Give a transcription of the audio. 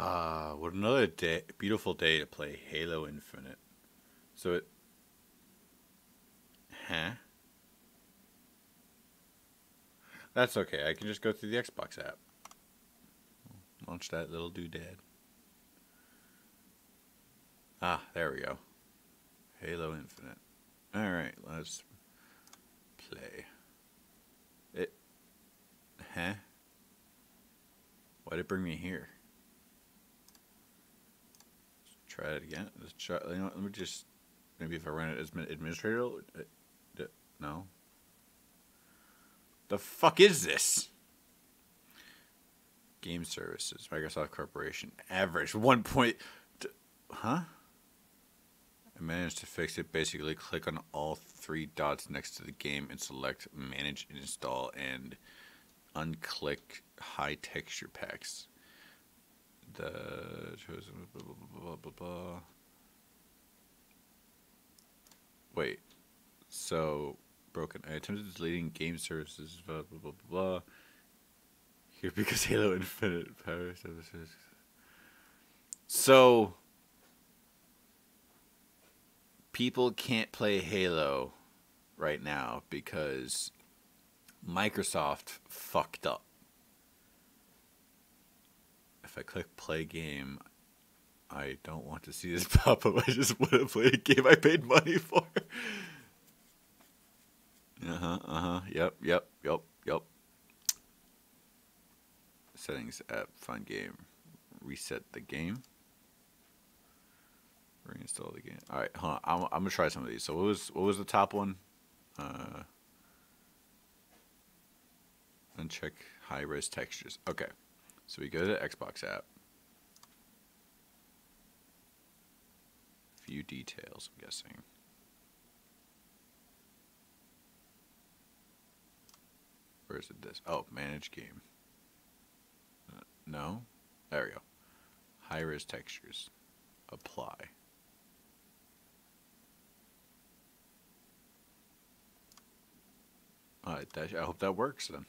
Ah, what another day, beautiful day to play Halo Infinite. So it, huh? That's okay. I can just go through the Xbox app. Launch that little doodad. Ah, there we go. Halo Infinite. All right, let's play. It, huh? Why'd it bring me here? Let's try it again. Let's try. You know, let me just maybe if I run it as admi- administrator. uh, No. The fuck is this? Game services, Microsoft Corporation, average one point. Huh? I managed to fix it. Basically, click on all three dots next to the game and select Manage, Install, and unclick High Texture Packs. The chosen blah blah blah blah blah. Wait, so broken. I attempted deleting game services. Blah blah blah. blah. Here because Halo Infinite Power Services. So people can't play Halo right now because Microsoft fucked up. If I click play game, I don't want to see this pop up. I just want to play a game I paid money for. Uh huh, uh huh. Yep, yep, yep, yep. Settings app, find game. Reset the game. Reinstall the game. All right, hold on. I'm, I'm gonna try some of these. So what was what was the top one? Uh, uncheck high res textures. Okay, so we go to the Xbox app. View details. I'm guessing. Where is it? This. Oh, manage game. Uh, no. There we go. High res textures. Apply. Alright, I hope that works then.